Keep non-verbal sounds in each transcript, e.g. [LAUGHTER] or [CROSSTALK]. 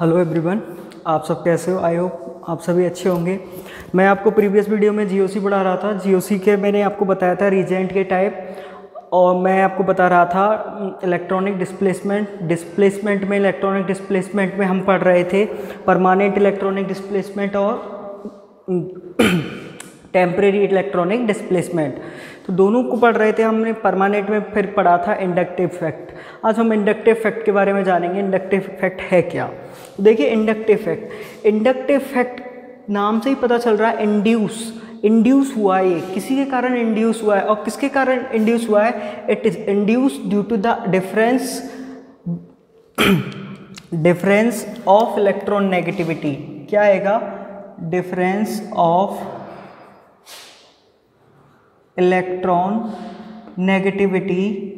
Hello everyone, आप सब कैसे हो? आई होप आप सभी अच्छे होंगे। मैं आपको प्रीवियस वीडियो में जीओसी पढ़ा रहा था। जीओसी के मैंने आपको बताया था रीजेंट के टाइप और मैं आपको बता रहा था इलेक्ट्रॉनिक डिस्प्लेसमेंट डिस्प्लेसमेंट में इलेक्ट्रॉनिक डिस्प्लेसमेंट में हम पढ़ रहे थे। परमानेंट इलेक्ट्रॉनिक डिस्प्लेसमेंट और टेम्परेरी इलेक्ट्रॉनिक डिस्प्लेसमेंट तो दोनों को पढ़ रहे थे हमने परमानेंट में फिर पढ़ा था इंडक्टिव फैक्ट आज हम इंडक्टिव फैक्ट के बारे में जानेंगे इंडक्टिव फैक्ट है क्या? तो देखिए इंडक्टिव फैक्ट इंडक्टिव फैक्ट नाम से ही पता चल रहा है इंड्यूस इंड्यूस हुआ है ये. किसी के कारण इंड्यूस हुआ है और किसके कारण इंड्यूस हुआ है? It is induce due to the difference difference of electron negativity क्या आएगा? Difference of electron negativity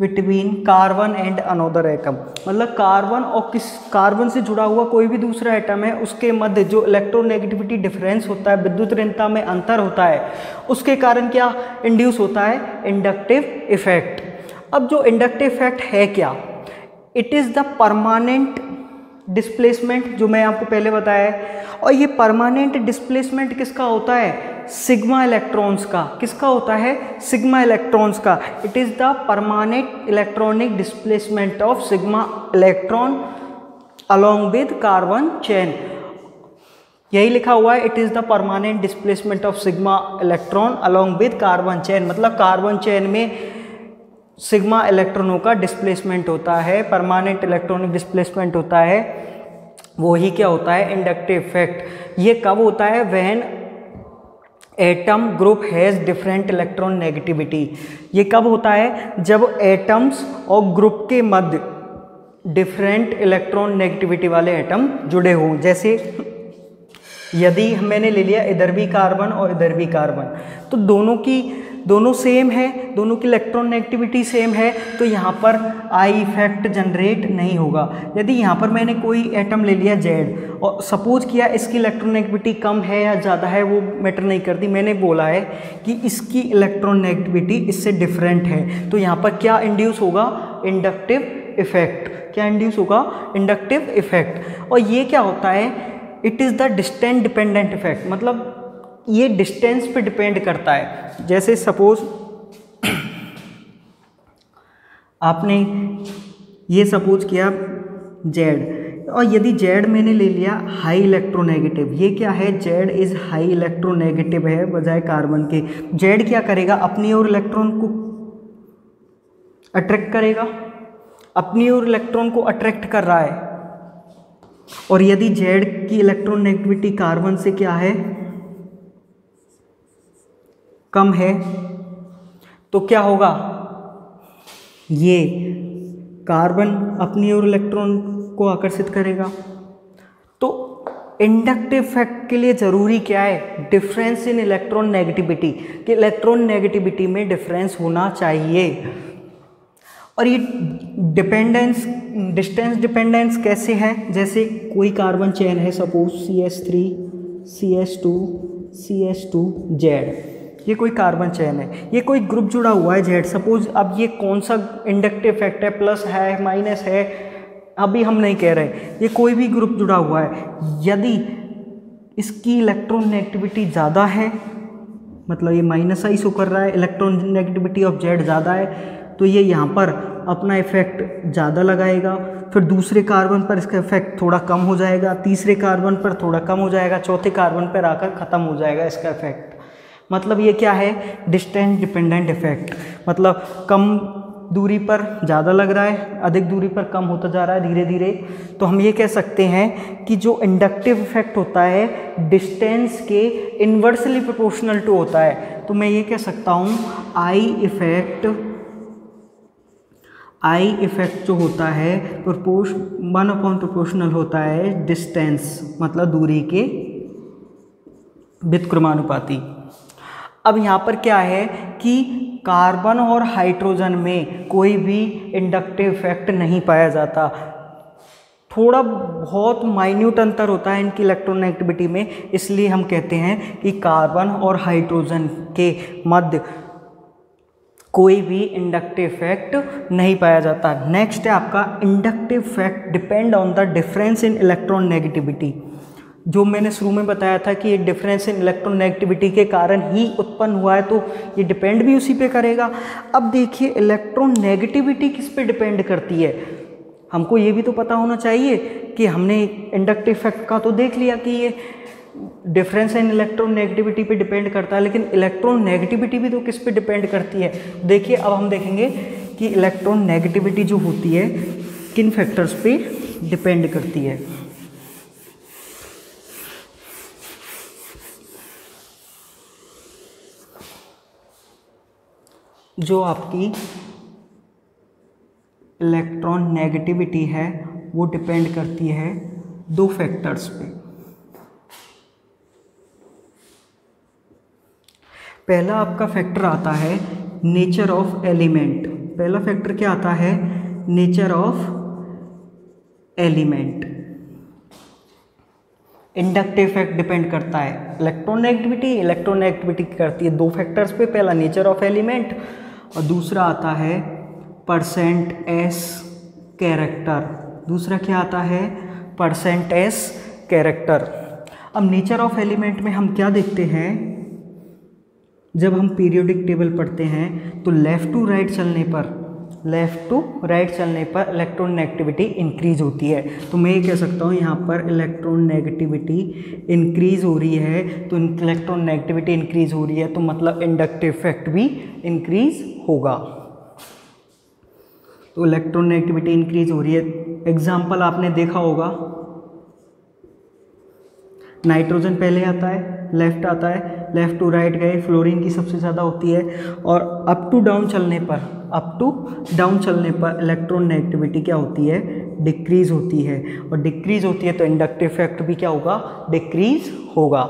between carbon and another atom मतलब कार्बन और किस कार्बन से जुड़ा हुआ कोई भी दूसरा एटम है, उसके मध्य जो इलेक्ट्रोनेगेटिविटी डिफरेंस होता है, विद्युत ऋणता में अंतर होता है, उसके कारण क्या इंड्यूस होता है? इंडक्टिव इफ़ेक्ट अब जो इंडक्टिव इफ़ेक्ट है क्या? It is the permanent displacement जो मैं आपको पहले बताया है। और ये परमानेंट डिस्प्लेसमेंट किसका होता है? सिग्मा इलेक्ट्रॉन्स का। किसका होता है? सिग्मा इलेक्ट्रॉन्स का। It is the permanent electronic displacement of sigma electron along with carbon chain यही लिखा हुआ है it is the permanent displacement of sigma electron along with carbon chain मतलब कार्बन चेन में सिग्मा इलेक्ट्रॉनों का डिस्प्लेसमेंट होता है परमानेंट इलेक्ट्रॉनिक डिस्प्लेसमेंट होता है। वो ही क्या होता है? इंडक्टिव इफ़ेक्ट ये कब होता है? When atom group has different electron negativity ये कब होता है? जब एटम्स और ग्रुप के मध्य डिफरेंट इलेक्ट्रॉन नेगेटिविटी वाले एटम जुड़े हों। जैसे यदि मैंने ले लिया इधर भी कार्बन और इधर भी कार्बन तो दोनों की दोनों सेम है, दोनों की इलेक्ट्रॉन नेगेटिविटी सेम है तो यहाँ पर आई इफ़ेक्ट जनरेट नहीं होगा। यदि यहाँ पर मैंने कोई एटम ले लिया जेड और सपोज़ किया इसकी इलेक्ट्रॉन नेगेटिविटी कम है या ज़्यादा है, वो मैटर नहीं करती। मैंने बोला है कि इसकी इलेक्ट्रॉन नेगेटिविटी इससे डिफरेंट है। तो यहाँ पर क्या इंड्यूस होगा? इंडक्टिव इफ़ेक्ट क्या इंड्यूस होगा? इंडक्टिव इफ़ेक्ट और ये क्या होता है? It is the distant dependent effect मतलब ये डिस्टेंस पे डिपेंड करता है। जैसे सपोज़ आपने ये सपोज़ किया जेड और यदि जेड मैंने ले लिया हाई इलेक्ट्रोनेगेटिव ये क्या है? जेड इज़ हाई इलेक्ट्रोनेगेटिव है, बजाय कार्बन के। जेड क्या करेगा? अपनी ओर इलेक्ट्रॉन को अट्रैक्ट करेगा। अपनी ओर इलेक्ट्रॉन को अट्रैक्ट कर रहा है। और यदि जेड की इलेक्ट्रॉन नेगेटिविटी कार्बन से क्या है? कम है तो क्या होगा? ये कार्बन अपनी ओर इलेक्ट्रॉन को आकर्षित करेगा। तो इंडक्टिव फैक्ट के लिए ज़रूरी क्या है? डिफरेंस इन इलेक्ट्रॉन नेगेटिविटी कि इलेक्ट्रॉन नेगेटिविटी में डिफरेंस होना चाहिए। और ये डिपेंडेंस डिस्टेंस डिपेंडेंस कैसे है? जैसे कोई कार्बन चेन है suppose C S three C S two C S two Z ये कोई कार्बन चेन है। ये कोई ग्रुप जुड़ा हुआ है जेड सपोज़ अब ये कौन सा इंडक्टिव इफ़ेक्ट है? प्लस है माइनस है। अभी हम नहीं कह रहे। ये कोई भी ग्रुप जुड़ा हुआ है। यदि इसकी इलेक्ट्रॉन नेगेटिविटी ज़्यादा है मतलब ये माइनस आई शो कर रहा है इलेक्ट्रॉन नेगेटिविटी ऑफ़ जेड ज़्यादा है तो ये यहाँ पर अपना इफ़ेक्ट ज़्यादा लगाएगा। फिर दूसरे कार्बन पर इसका इफ़ेक्ट थोड़ा कम हो जाएगा। तीसरे कार्बन पर थोड़ा कम हो जाएगा। चौथे कार्बन पर आकर ख़त्म हो जाएगा इसका इफ़ेक्ट मतलब ये क्या है? डिस्टेंस डिपेंडेंट इफ़ेक्ट मतलब कम दूरी पर ज़्यादा लग रहा है, अधिक दूरी पर कम होता जा रहा है धीरे धीरे तो हम ये कह सकते हैं कि जो इंडक्टिव इफ़ेक्ट होता है डिस्टेंस के इन्वर्सली प्रोपोर्शनल टू होता है। तो मैं ये कह सकता हूँ आई इफ़ेक्ट आई इफ़ेक्ट जो होता है प्रोपोर्श वन अपॉन प्रोपोर्शनल होता है डिस्टेंस मतलब दूरी के वित्क्रमानुपाती। अब यहाँ पर क्या है कि कार्बन और हाइड्रोजन में कोई भी इंडक्टिव इफ़ेक्ट नहीं पाया जाता। थोड़ा बहुत माइन्यूट अंतर होता है इनकी इलेक्ट्रोनेगेटिविटी में, इसलिए हम कहते हैं कि कार्बन और हाइड्रोजन के मध्य कोई भी इंडक्टिव इफ़ेक्ट नहीं पाया जाता। नेक्स्ट है आपका inductive effect depend on the difference in electron negativity जो मैंने शुरू में बताया था कि ये डिफरेंस इन इलेक्ट्रॉन नेगेटिविटी के कारण ही उत्पन्न हुआ है तो ये डिपेंड भी उसी पे करेगा। अब देखिए इलेक्ट्रॉन नेगेटिविटी किस पे डिपेंड करती है? हमको ये भी तो पता होना चाहिए कि हमने इंडक्टिव इफ़ेक्ट का तो देख लिया कि ये डिफरेंस इन इलेक्ट्रॉन नेगेटिविटी पे डिपेंड करता है, लेकिन इलेक्ट्रॉन नेगेटिविटी भी तो किस पे डिपेंड करती है? देखिए, अब हम देखेंगे कि इलेक्ट्रॉन नेगेटिविटी जो होती है, किन फैक्टर्स पे डिपेंड करती है? जो आपकी इलेक्ट्रॉन नेगेटिविटी है, वो डिपेंड करती है दो फैक्टर्स पे। पहला आपका फैक्टर आता है नेचर ऑफ़ एलिमेंट पहला फैक्टर क्या आता है? Nature of element inductive effect depend करता है। इलेक्ट्रॉन नेगेटिविटी इलेक्ट्रॉन नेगेटिविटी करती है दो फैक्टर्स पे। पहला नेचर ऑफ़ एलिमेंट और दूसरा आता है परसेंट एस कैरेक्टर दूसरा क्या आता है? परसेंट एस कैरेक्टर अब नेचर ऑफ़ एलिमेंट में हम क्या देखते हैं? जब हम पीरियोडिक टेबल पढ़ते हैं तो लेफ़्ट टू राइट चलने पर लेफ़्ट टू राइट चलने पर इलेक्ट्रॉन नेगेटिविटी इंक्रीज होती है। तो मैं ये कह सकता हूँ, यहाँ पर इलेक्ट्रॉन नेगेटिविटी इंक्रीज हो रही है तो इलेक्ट्रॉन नेगेटिविटी इंक्रीज हो रही है तो मतलब इंडक्टिव इफ़ेक्ट भी इंक्रीज होगा। तो इलेक्ट्रॉन नेगेटिविटी इंक्रीज हो रही है। एग्ज़ाम्पल आपने देखा होगा। नाइट्रोजन पहले आता है लेफ़्ट आता है लेफ़्ट टू राइट गए फ्लोरीन की सबसे ज़्यादा होती है और अप टू डाउन चलने पर अप टू डाउन चलने पर इलेक्ट्रॉन नेगेटिविटी क्या होती है? डिक्रीज़ होती है। और डिक्रीज़ होती है तो इंडक्टिव इफ़ेक्ट भी क्या होगा? डिक्रीज़ होगा।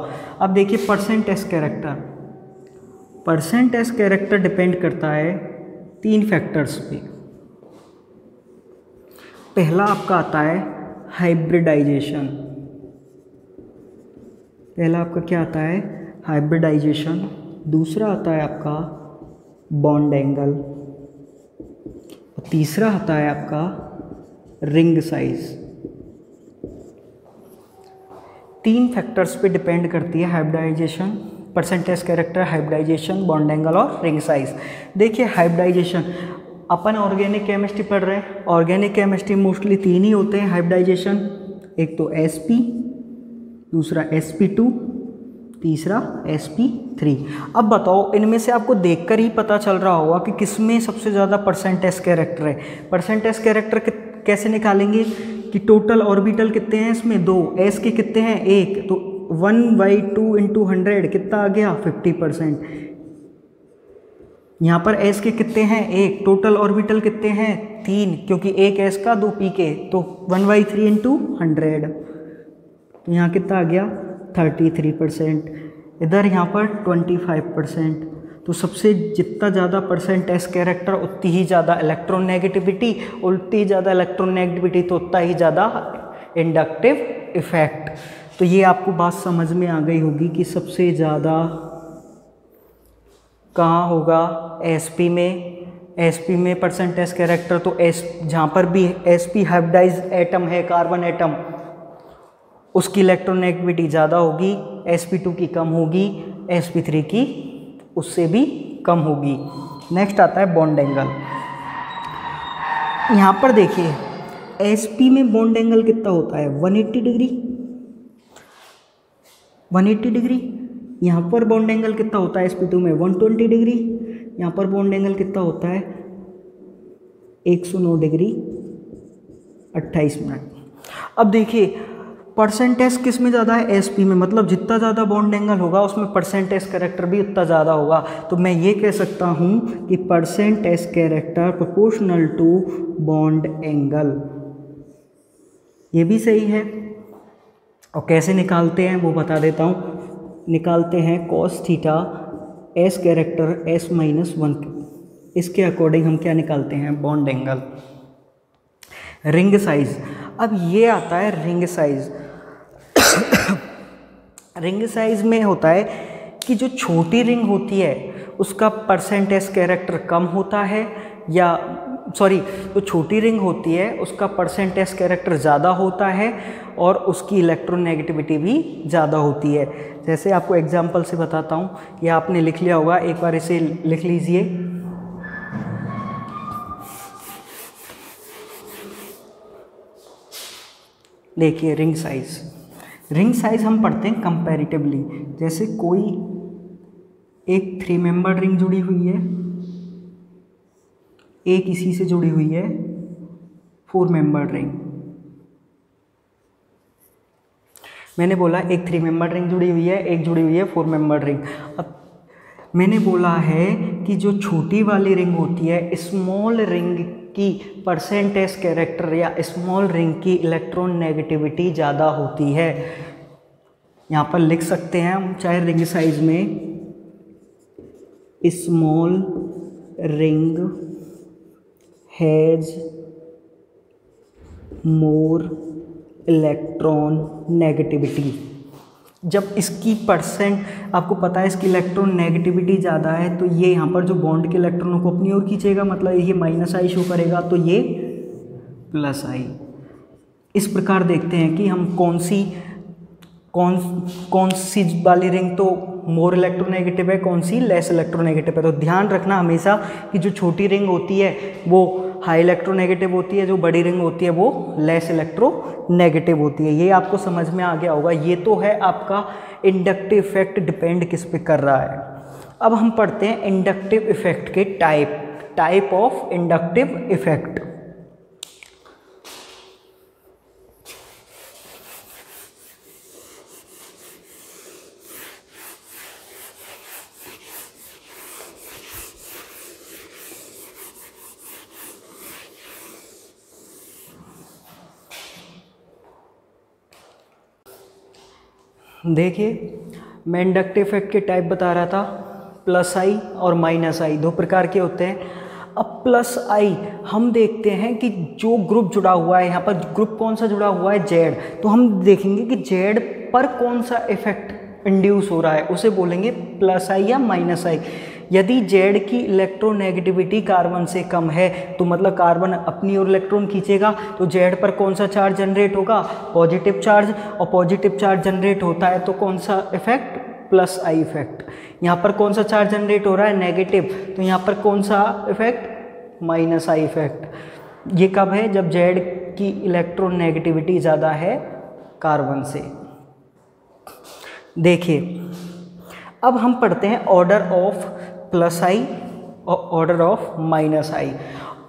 अब देखिए percent S character percent S character depend करता है तीन फैक्टर्स पे। पहला आपका आता है हाइब्रिडाइजेशन पहला आपका क्या आता है? हाइब्रिडाइजेशन, दूसरा आता है आपका बॉन्ड एंगल, और तीसरा आता है आपका रिंग साइज़। तीन फैक्टर्स पे डिपेंड करती है hybridisation, percentage, character, hybridisation, bond angle और रिंग साइज़। देखिए, हाइब्रिडाइजेशन, अपन ऑर्गेनिक केमिस्ट्री पढ़ रहे हैं। ऑर्गेनिक केमिस्ट्री मोस्टली तीन ही होते हैं हाइब्रिडाइजेशन। एक तो एस पी दूसरा एस पी टू तीसरा एस पी थ्री अब बताओ, इनमें से आपको देखकर ही पता चल रहा होगा कि किसमें सबसे ज़्यादा परसेंटेज कैरेक्टर है। परसेंटेज कैरेक्टर कैसे निकालेंगे? कि टोटल ऑर्बिटल कितने हैं इसमें? दो। एस के कितने हैं? एक। तो one by two into hundred कितना आ गया? फिफ्टी परसेंट यहाँ पर एस के कितने हैं? एक। टोटल ऑर्बिटल कितने हैं? तीन। क्योंकि एक एस का, दो पी के। तो one by three into hundred यहाँ कितना आ गया? थर्टी थ्री परसेंट इधर यहाँ पर ट्वेंटी फाइव परसेंट तो सबसे जितना ज़्यादा परसेंट एस कैरेक्टर उतनी ही ज़्यादा इलेक्ट्रॉन नेगेटिविटी ही ज़्यादा इलेक्ट्रॉन नेगेटिविटी तो उतना ही ज़्यादा इंडक्टिव इफ़ेक्ट तो ये आपको बात समझ में आ गई होगी कि सबसे ज़्यादा कहाँ होगा एसपी में। एसपी में परसेंट एस कैरेक्टर तो एस जहाँ पर भी एसपी हाइब्रिडाइज एटम है कार्बन एटम उसकी इलेक्ट्रोनेगेटिविटी ज़्यादा होगी sp2 की कम होगी sp3 की उससे भी कम होगी। नेक्स्ट आता है बॉन्ड एंगल यहाँ पर देखिए sp में बॉन्ड एंगल कितना होता है? 180 डिग्री। 180 डिग्री। यहाँ पर बॉन्ड एंगल कितना होता है sp2 में? 120 डिग्री। यहाँ पर बॉन्ड एंगल कितना होता है? 109 डिग्री। 28 मिनट। अब देखिए परसेंटेज किसमें ज़्यादा है? एसपी में। मतलब जितना ज़्यादा बॉन्ड एंगल होगा, उसमें परसेंटेज कैरेक्टर भी उतना ज़्यादा होगा। तो मैं ये कह सकता हूँ कि percentage character proportional to bond angle ये भी सही है। और कैसे निकालते हैं, वो बता देता हूँ। निकालते हैं cos theta S character S minus one इसके अकॉर्डिंग हम क्या निकालते हैं? बॉन्ड एंगल रिंग साइज़ अब ये आता है रिंग साइज़ [COUGHS] रिंग साइज़ में होता है कि जो छोटी रिंग होती है, उसका परसेंटेज कैरेक्टर कम होता है या सॉरी जो छोटी रिंग होती है, उसका परसेंटेज कैरेक्टर ज़्यादा होता है और उसकी इलेक्ट्रोनेगेटिविटी भी ज़्यादा होती है। जैसे आपको एग्जांपल से बताता हूँ, ये आपने लिख लिया होगा, एक बार इसे लिख लीजिए। देखिए रिंग साइज़ रिंग साइज़ हम पढ़ते हैं कंपैरेटिवली जैसे कोई एक थ्री मेंबर रिंग जुड़ी हुई है, एक इसी से जुड़ी हुई है फोर मेंबर रिंग मैंने बोला एक थ्री मेंबर रिंग जुड़ी हुई है, एक जुड़ी हुई है फोर मेंबर रिंग अब मैंने बोला है कि जो छोटी वाली रिंग होती है स्मॉल रिंग की परसेंटेज कैरेक्टर या स्मॉल रिंग की इलेक्ट्रॉन नेगेटिविटी ज़्यादा होती है। यहाँ पर लिख सकते हैं हम चाहे रिंग साइज़ में। Small ring has more electron negativity जब इसकी परसेंट आपको पता है इसकी इलेक्ट्रॉन नेगेटिविटी ज़्यादा है तो ये यहाँ पर जो बॉन्ड के इलेक्ट्रॉनों को अपनी ओर खींचेगा मतलब ये माइनस आई शो करेगा तो ये प्लस आई इस प्रकार देखते हैं कि हम कौन सी, कौन कौन सी वाली रिंग तो मोर इलेक्ट्रोनेगेटिव है, कौन सी लेस इलेक्ट्रोनेगेटिव है। तो ध्यान रखना हमेशा कि जो छोटी रिंग होती है, वो हाई इलेक्ट्रोनेगेटिव होती है, जो बड़ी रिंग होती है वो लेस इलेक्ट्रोनेगेटिव होती है। ये आपको समझ में आ गया होगा। ये तो है आपका इंडक्टिव इफ़ेक्ट डिपेंड किस पे कर रहा है। अब हम पढ़ते हैं इंडक्टिव इफ़ेक्ट के type type of inductive effect. देखिए, मैं इंडक्टिव इफ़ेक्ट के टाइप बता रहा था प्लस आई और माइनस आई दो प्रकार के होते हैं। अब प्लस आई हम देखते हैं कि जो ग्रुप जुड़ा हुआ है, यहाँ पर ग्रुप कौन सा जुड़ा हुआ है? जेड तो हम देखेंगे कि जेड पर कौन सा इफ़ेक्ट इंड्यूस हो रहा है, उसे बोलेंगे प्लस आई या माइनस आई यदि जेड की इलेक्ट्रोनेगेटिविटी कार्बन से कम है तो मतलब कार्बन अपनी ओर इलेक्ट्रॉन खींचेगा तो जेड पर कौन सा चार्ज जनरेट होगा? पॉजिटिव चार्ज और पॉजिटिव चार्ज जनरेट होता है तो कौन सा इफ़ेक्ट प्लस आई इफ़ेक्ट यहाँ पर कौन सा चार्ज जनरेट हो रहा है? नेगेटिव तो यहाँ पर कौन सा इफ़ेक्ट माइनस आई इफ़ेक्ट ये कब है? जब जेड की इलेक्ट्रोनेगेटिविटी ज़्यादा है कार्बन से. देखिए, अब हम पढ़ते हैं ऑर्डर ऑफ़ प्लस आई और order of minus I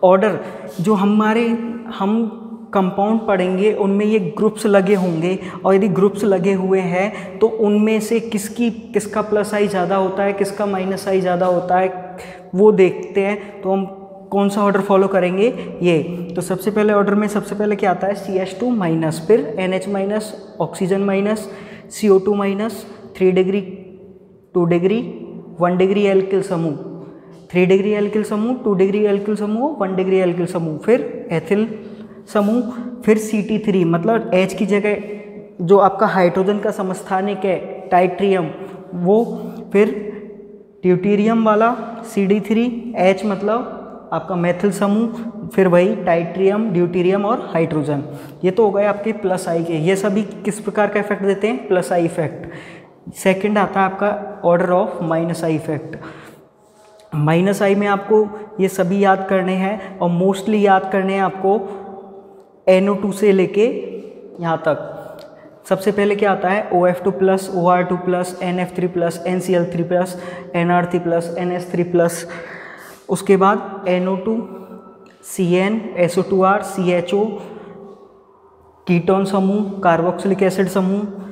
order जो हमारे, हम कंपाउंड पढ़ेंगे, उनमें ये ग्रुप्स लगे होंगे, और यदि ग्रुप्स लगे हुए हैं तो उनमें से किसकी, किसका प्लस आई ज़्यादा होता है, किसका माइनस आई ज़्यादा होता है, वो देखते हैं तो हम कौन सा ऑर्डर फॉलो करेंगे? ये। तो सबसे पहले ऑर्डर में सबसे पहले क्या आता है? सी एच टू माइनस फिर N H minus oxygen minus C O two minus three degree two degree one degree alkyl समूह थ्री डिग्री एल्किल समूह टू डिग्री एल्किल समूह वन डिग्री एल्किल समूह। फिर एथिल समूह, फिर सी टी थ्री मतलब H की जगह जो आपका हाइड्रोजन का समस्थानिक है टाइट्रियम वो फिर ट्यूटीरियम वाला सी डी थ्री एच मतलब आपका मेथिल समूह, फिर वही टाइट्रियम ड्यूटीरियम और हाइड्रोजन ये तो हो गए आपके प्लस आई के। ये सभी किस प्रकार का इफ़ेक्ट देते हैं? प्लस आई इफ़ेक्ट सेकंड आता है आपका order of minus I effect minus I में आपको ये सभी याद करने हैं और मोस्टली याद करने हैं आपको NO2 से लेके यहाँ तक. सबसे पहले क्या आता है? O F two plus O R two plus N F three plus N C L three plus N R three plus N S three plus उसके बाद N O two C N S O two R C H O ketone समूह carboxylic acid समूह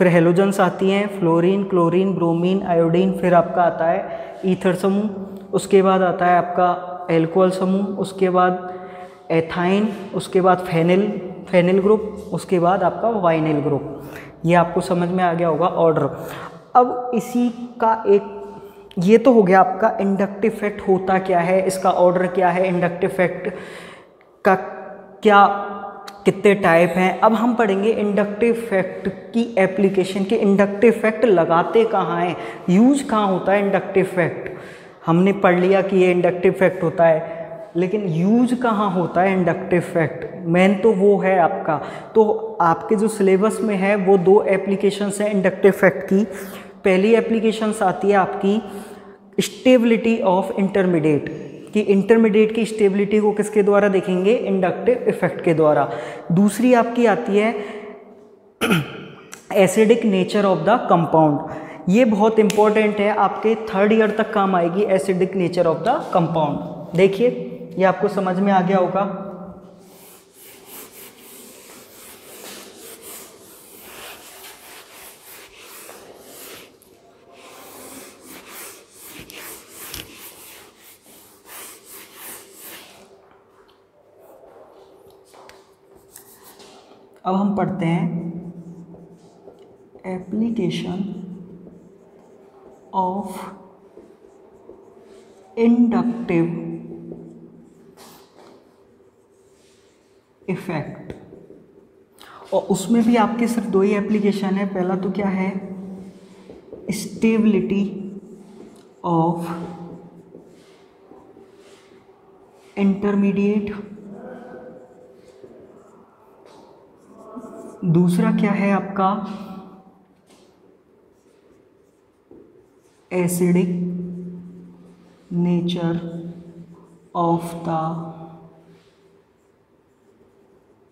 फिर halogens आती हैं fluorine chlorine bromine iodine फिर आपका आता है ईथर समूह, उसके बाद आता है आपका एल्कोहल समूह, उसके बाद एथाइन उसके बाद फेनिल फेनिल ग्रुप उसके बाद आपका वाइनिल ग्रुप ये आपको समझ में आ गया होगा ऑर्डर अब इसी का एक, ये तो हो गया आपका इंडक्टिव इफ़ेक्ट होता क्या है, इसका ऑर्डर क्या है इंडक्टिव इफ़ेक्ट का क्या कितने टाइप हैं। अब हम पढ़ेंगे इंडक्टिव इफ़ेक्ट की एप्लीकेशन के इंडक्टिव इफ़ेक्ट लगाते कहाँ हैं। यूज़ कहाँ होता है इंडक्टिव इफ़ेक्ट हमने पढ़ लिया कि ये इंडक्टिव इफ़ेक्ट होता है, लेकिन यूज़ कहाँ होता है इंडक्टिव इफ़ेक्ट मेन तो वो है आपका। तो आपके जो सिलेबस में है, वो दो एप्लीकेशंस हैं इंडक्टिव इफ़ेक्ट की। पहली एप्लीकेशंस आती है आपकी स्टेबिलिटी ऑफ़ इंटरमीडिएट कि इंटरमीडिएट की स्टेबिलिटी को किसके द्वारा देखेंगे? इंडक्टिव इफ़ेक्ट के द्वारा। दूसरी आपकी आती है acidic nature of the compound ये बहुत इंपॉर्टेंट है, आपके थर्ड ईयर तक काम आएगी acidic nature of the compound देखिए, ये आपको समझ में आ गया होगा। अब हम पढ़ते हैं एप्लीकेशन ऑफ़ इंडक्टिव इफ़ेक्ट और उसमें भी आपके सिर्फ़ दो ही एप्लीकेशन है। पहला तो क्या है? स्टेबिलिटी ऑफ़ इंटरमीडिएट दूसरा क्या है आपका? Acidic nature of the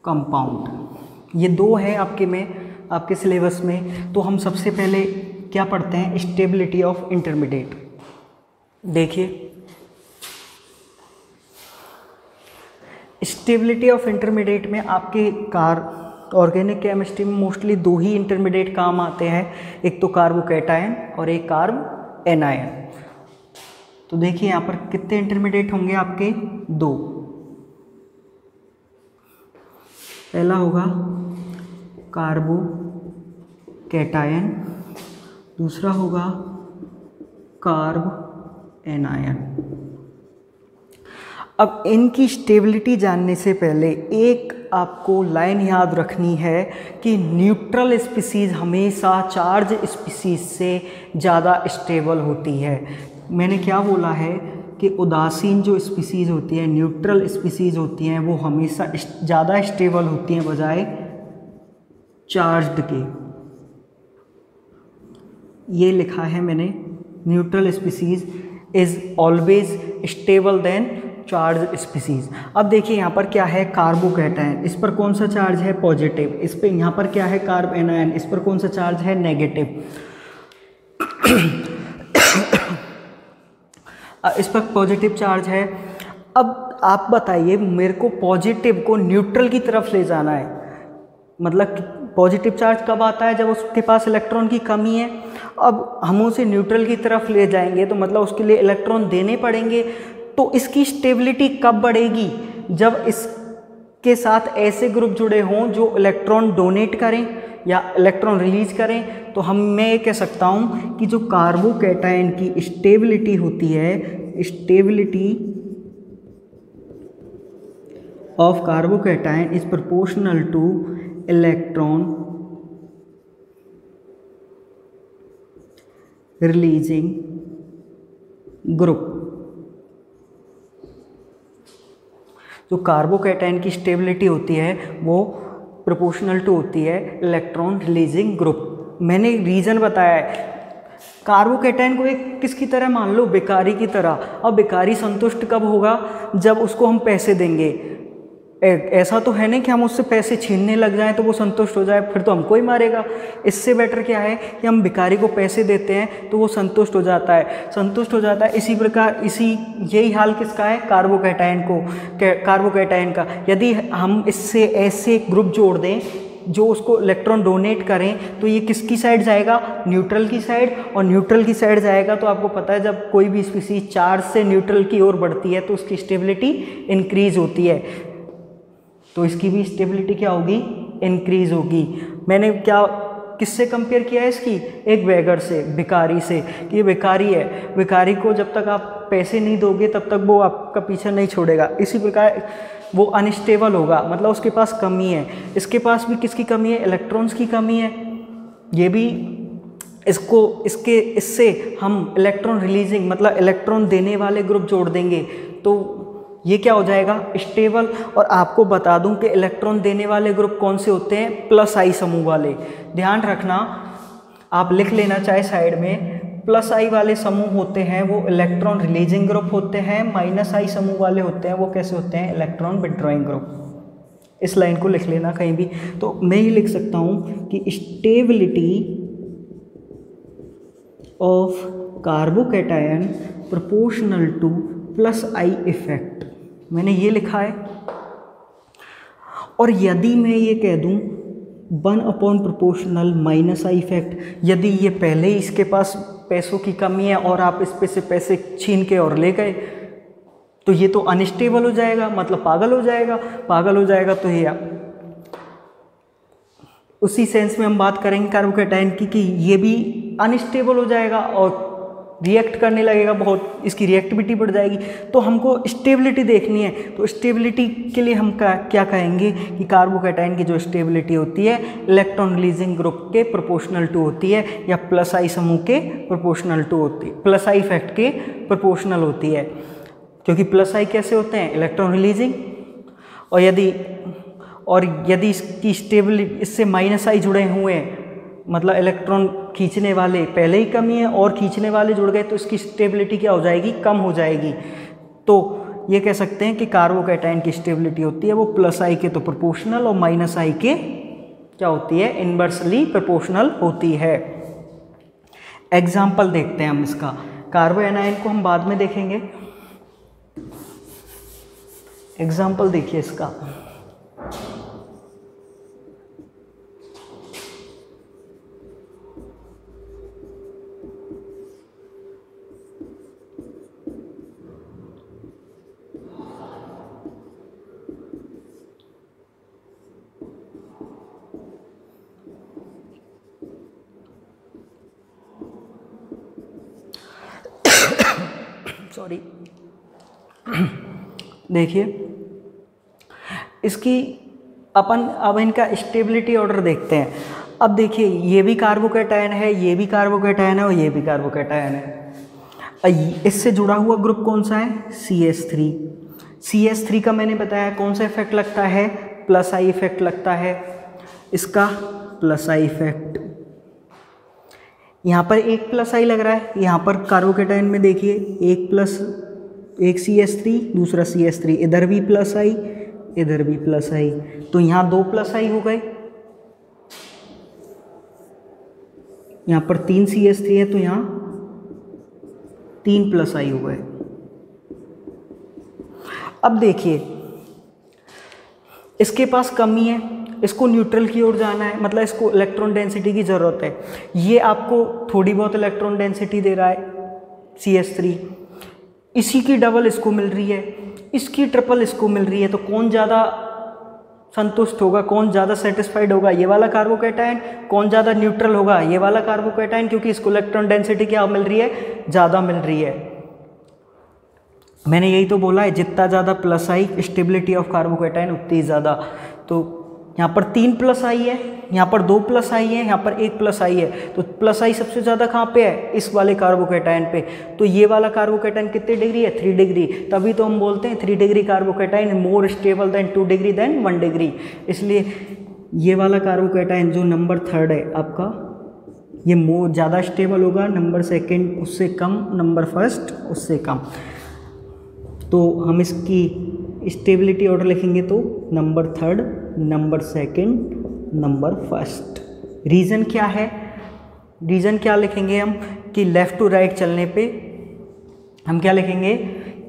compound ये दो है आपके में, आपके सिलेबस में। तो हम सबसे पहले क्या पढ़ते हैं? स्टेबिलिटी ऑफ़ इंटरमीडिएट देखिए। स्टेबिलिटी ऑफ़ इंटरमीडिएट में आपके कार ऑर्गेनिक केमिस्ट्री में मोस्टली दो ही इंटरमीडिएट काम आते हैं। एक तो कार्बोकेटायन और एक कार्ब एनायन। तो देखिए यहाँ पर कितने इंटरमीडिएट होंगे आपके? दो। पहला होगा कार्बो कैटायन। दूसरा होगा कार्ब एनायन। अब इनकी स्टेबिलिटी जानने से पहले एक आपको लाइन याद रखनी है कि न्यूट्रल स्पीसीज़ हमेशा चार्ज स्पीसीज़ से ज़्यादा स्टेबल होती है। मैंने क्या बोला है कि उदासीन जो स्पीसीज़ होती हैं, न्यूट्रल स्पीसीज़ होती हैं, वो हमेशा ज़्यादा स्टेबल होती हैं बजाय चार्ज्ड के। ये लिखा है मैंने, neutral species is always stable than charge species. अब देखिए यहाँ पर क्या है, कार्बोकैटायन। इस पर कौन सा चार्ज है? पॉजिटिव। इस पर यहाँ पर क्या है? Carbanion. इस पर कौन सा चार्ज है? नेगेटिव। इस पर पॉजिटिव चार्ज है। अब आप बताइए, मेरे को पॉजिटिव को न्यूट्रल की तरफ़ ले जाना है। मतलब पॉजिटिव चार्ज कब आता है? जब उसके पास इलेक्ट्रॉन की कमी है। अब हम उसे न्यूट्रल की तरफ़ ले जाएँगे तो मतलब उसके लिए इलेक्ट्रॉन देने पड़ेंगे। तो इसकी स्टेबिलिटी कब बढ़ेगी? जब इसके साथ ऐसे ग्रुप जुड़े हों जो इलेक्ट्रॉन डोनेट करें या इलेक्ट्रॉन रिलीज़ करें तो हम, मैं ये कह सकता हूँ कि जो कार्बोकेटाइन की स्टेबिलिटी होती है, stability of carbocation is proportional to electron releasing group. जो कार्बोकेटाइन की स्टेबिलिटी होती है, वो प्रोपोर्शनल टू होती है इलेक्ट्रॉन रिलीजिंग ग्रुप मैंने रीज़न बताया है। कार्बोकेटाइन को एक किसकी तरह मान लो? बेकारी की तरह। अब बेकारी संतुष्ट कब होगा? जब उसको हम पैसे देंगे। ऐसा तो है नहीं कि हम उससे पैसे छीनने लग जाएँ तो वो संतुष्ट हो जाए, फिर तो हमको ही मारेगा। इससे बेटर क्या है कि हम भिखारी को पैसे देते हैं तो वो संतुष्ट हो जाता है। संतुष्ट हो जाता है, इसी प्रकार, इसी, यही हाल किसका है? कार्बोकैटाइन को कार्बोकैटाइन का। यदि हम इससे ऐसे ग्रुप जोड़ दें, जो उसको इलेक्ट्रॉन डोनेट करें तो ये किसकी साइड जाएगा? न्यूट्रल की साइड और न्यूट्रल की साइड जाएगा तो आपको पता है, जब कोई भी स्पीसीज चार्ज से न्यूट्रल की ओर बढ़ती है तो उसकी स्टेबिलिटी इंक्रीज होती है। तो इसकी भी स्टेबिलिटी क्या होगी? इंक्रीज होगी। मैंने क्या, किससे कंपेयर किया है इसकी? एक वैगर से भिकारी से। कि ये भिकारी है। भिकारी को जब तक आप पैसे नहीं दोगे, तब तक वो आपका पीछा नहीं छोड़ेगा। इसी प्रकार वो अनस्टेबल होगा। मतलब उसके पास कमी है। इसके पास भी किसकी कमी है? इलेक्ट्रॉन्स की कमी है। ये भी इसको, इसके, इससे हम इलेक्ट्रॉन रिलीजिंग मतलब इलेक्ट्रॉन देने वाले ग्रुप जोड़ देंगे। तो ये क्या हो जाएगा? स्टेबल। और आपको बता दूँ कि इलेक्ट्रॉन देने वाले ग्रुप कौन से होते हैं? प्लस आई समूह वाले। ध्यान रखना, आप लिख लेना चाहे साइड में, प्लस आई वाले समूह होते हैं वो इलेक्ट्रॉन रिलीजिंग ग्रुप होते हैं, माइनस आई समूह वाले होते हैं वो कैसे होते हैं? Electron withdrawing group. इस लाइन को लिख लेना कहीं भी। तो मैं ही लिख सकता हूँ कि stability of carbocation proportional to plus I effect. मैंने ये लिखा है। और यदि मैं ये कह दूँ one upon proportional minus I effect यदि ये पहले ही इसके पास पैसों की कमी है और आप इस पे से पैसे छीन के और ले गए तो ये तो अनस्टेबल हो जाएगा मतलब पागल हो जाएगा। पागल हो जाएगा तो ये उसी सेंस में हम बात करेंगे कार्बोकेटाइन की कि ये भी अनस्टेबल हो जाएगा और रिएक्ट करने लगेगा बहुत, इसकी रिएक्टिविटी बढ़ जाएगी। तो हमको स्टेबिलिटी देखनी है। तो स्टेबिलिटी के लिए हम क्या क्या कहेंगे कि कार्बोकेटाइन की जो स्टेबिलिटी होती है इलेक्ट्रॉन रिलीजिंग ग्रुप के प्रोपोर्शनल टू होती है, या प्लस आई समूह के प्रोपोर्शनल टू होती है। प्लस आई इफ़ेक्ट के प्रोपोर्शनल होती है। क्योंकि प्लस आई कैसे होते हैं? इलेक्ट्रॉन रिलीजिंग और यदि और यदि इसकी स्टेबिलिटी इससे माइनस आई जुड़े हुए हैं मतलब इलेक्ट्रॉन खींचने वाले पहले ही कमी है और खींचने वाले जुड़ गए तो इसकी स्टेबिलिटी क्या हो जाएगी? कम हो जाएगी। तो ये कह सकते हैं कि कार्बोकैटाइन की स्टेबिलिटी होती है, वो प्लस आई के तो प्रोपोर्शनल और माइनस आई के क्या होती है? इनवर्सली प्रोपोर्शनल होती है। एग्ज़ाम्पल देखते हैं हम इसका। कार्बो एनाइन को हम बाद में देखेंगे। एग्ज़ाम्पल देखिए इसका। सॉरी [CLEARS THROAT] देखिए, इसकी अपन, अब इनका स्टेबिलिटी ऑर्डर देखते हैं। अब देखिए, ये भी कार्बोकेटायन है, ये भी कार्बोकेटायन है और ये भी कार्बोकेटायन है। इससे जुड़ा हुआ ग्रुप कौन सा है? C S three C S three का मैंने बताया कौन सा इफ़ेक्ट लगता है? प्लस आई इफ़ेक्ट लगता है। इसका प्लस आई इफ़ेक्ट यहाँ पर एक प्लस आई लग रहा है। यहाँ पर कार्बोकेटाइन में देखिए, एक प्लस एक सी एस थ्री दूसरा सी एस थ्री इधर भी प्लस आई इधर भी प्लस आई तो यहाँ दो प्लस आई हो गए। यहाँ पर तीन सी एस थ्री है तो यहाँ तीन प्लस आई हो गए। अब देखिए, इसके पास कमी है। इसको न्यूट्रल की ओर जाना है मतलब इसको इलेक्ट्रॉन डेंसिटी की ज़रूरत है। ये आपको थोड़ी बहुत इलेक्ट्रॉन डेंसिटी दे रहा है सी एस थ्री इसी की डबल इसको मिल रही है। इसकी ट्रिपल इसको मिल रही है तो कौन ज़्यादा संतुष्ट होगा, कौन ज़्यादा सेटिस्फाइड होगा? ये वाला कार्बोकेटाइन कौन ज़्यादा न्यूट्रल होगा? ये वाला कार्बोकेटाइन क्योंकि इसको इलेक्ट्रॉन डेंसिटी क्या मिल रही है? ज़्यादा मिल रही है। मैंने यही तो बोला है, जितना ज़्यादा plus I stability of carbocation उतनी ज़्यादा। तो यहाँ पर तीन प्लस आई है, यहाँ पर दो प्लस आई है, यहाँ पर एक प्लस आई है। तो प्लस आई सबसे ज़्यादा कहाँ पे है? इस वाले कार्बोकेटाइन पे। तो ये वाला कार्बोकेटाइन कितने डिग्री है? थ्री डिग्री तभी तो हम बोलते हैं three degree carbocation more stable than two degree than one degree इसलिए ये वाला कार्बोकेटाइन जो नंबर थर्ड है आपका, ये मोर ज़्यादा स्टेबल होगा नंबर सेकेंड उससे कम नंबर फ़र्स्ट उससे कम। तो हम इसकी स्टेबिलिटी ऑर्डर लिखेंगे तो number third number second, number first. Reason क्या है? रीज़न क्या लिखेंगे हम? कि लेफ़्ट टू राइट चलने पे, हम क्या लिखेंगे?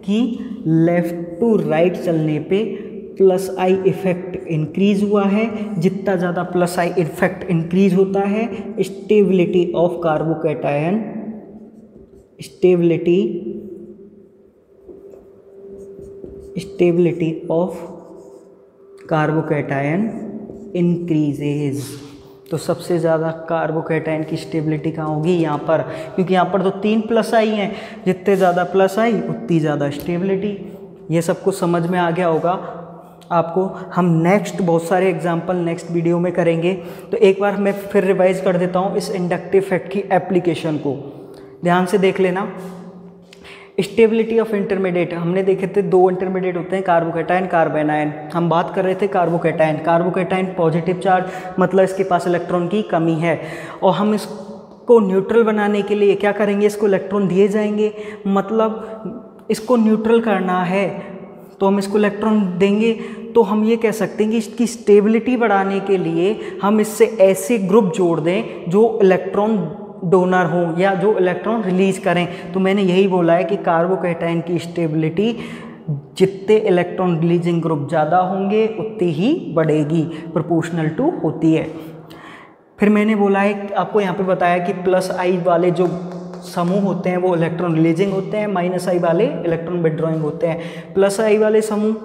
कि लेफ़्ट टू राइट चलने पे प्लस आई इफ़ेक्ट इंक्रीज हुआ है। जितना ज़्यादा प्लस आई इफ़ेक्ट इंक्रीज होता है stability of carbocation stability stability of carbocation increases तो सबसे ज़्यादा कार्बोकेटाइन की स्टेबिलिटी कहाँ होगी? यहाँ पर। क्योंकि यहाँ पर तो तीन प्लस आई हैं। जितने ज़्यादा प्लस आई, उतनी ज़्यादा स्टेबिलिटी ये सब कुछ समझ में आ गया होगा। आपको हम नेक्स्ट बहुत सारे एग्ज़ाम्पल नेक्स्ट वीडियो में करेंगे। तो एक बार मैं फिर रिवाइज कर देता हूँ इस इंडक्टिव फैक्ट की एप्लीकेशन को। ध्यान से देख लेना। स्टेबिलिटी ऑफ़ इंटरमीडिएट, हमने देखे थे दो इंटरमीडिएट होते हैं कार्बोकेटाइन कार्बेनाइन हम बात कर रहे थे कार्बोकेटाइन कार्बोकेटाइन पॉजिटिव चार्ज मतलब इसके पास इलेक्ट्रॉन की कमी है। और हम इसको न्यूट्रल बनाने के लिए क्या करेंगे? इसको इलेक्ट्रॉन दिए जाएँगे। मतलब इसको न्यूट्रल करना है तो हम इसको इलेक्ट्रॉन देंगे। तो हम ये कह सकते हैं कि इसकी स्टेबिलिटी बढ़ाने के लिए हम इससे ऐसे ग्रुप जोड़ दें जो इलेक्ट्रॉन डोनर हों या जो इलेक्ट्रॉन रिलीज़ करें तो मैंने यही बोला है कि कार्बोकेटाइन की स्टेबिलिटी जितने इलेक्ट्रॉन रिलीजिंग ग्रुप ज़्यादा होंगे, उतनी ही बढ़ेगी प्रोपोर्शनल टू होती है। फिर मैंने बोला है, आपको यहाँ पे बताया कि प्लस आई वाले जो समूह होते हैं, वो इलेक्ट्रॉन रिलीजिंग होते हैं माइनस आई वाले इलेक्ट्रॉन विड्रॉइंग होते हैं। प्लस आई वाले समूह,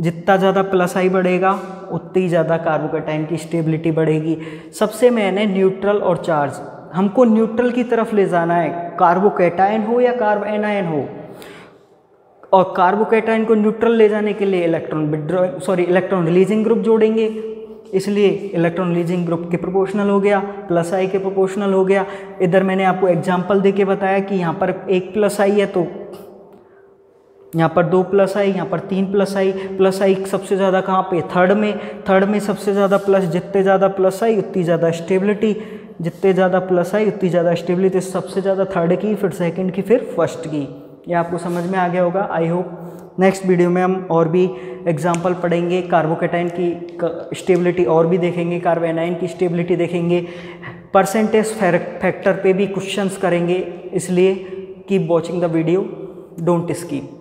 जितना ज़्यादा प्लस आई बढ़ेगा, उतनी ज़्यादा कार्बोकेटाइन की स्टेबिलिटी बढ़ेगी। सबसे मैंने न्यूट्रल और चार्ज हमको न्यूट्रल की तरफ़ ले जाना है कार्बोकेटाइन हो या कार्ब एनायन हो। और कार्बोकेटाइन को न्यूट्रल ले जाने के लिए electron withdraw, sorry, electron releasing group जोड़ेंगे। इसलिए इलेक्ट्रॉन रिलीजिंग ग्रुप के प्रोपोर्शनल हो गया, प्लस आई के प्रोपोर्शनल हो गया। इधर मैंने आपको एग्ज़ाम्पल दे के बताया कि यहाँ पर एक प्लस आई है तो यहाँ पर दो प्लस आई, यहाँ पर तीन प्लस आई। प्लस आई सबसे ज़्यादा कहाँ पे? थर्ड में। थर्ड में सबसे ज़्यादा प्लस, जितने ज़्यादा प्लस आई, उतनी ज़्यादा स्टेबिलिटी। जितने ज़्यादा प्लस आई, उतनी ज़्यादा स्टेबिलिटी सबसे ज़्यादा थर्ड की, फिर सेकंड की, फिर फ़र्स्ट की। ये आपको समझ में आ गया होगा आई होप नेक्स्ट वीडियो में हम और भी एग्जांपल पढ़ेंगे कार्बोकेटाइन की स्टेबिलिटी और भी देखेंगे कार्बोनाइन की स्टेबिलिटी देखेंगे। परसेंटेज फैक्टर पे भी क्वेश्चंस करेंगे, इसलिए keep watching the video don't skip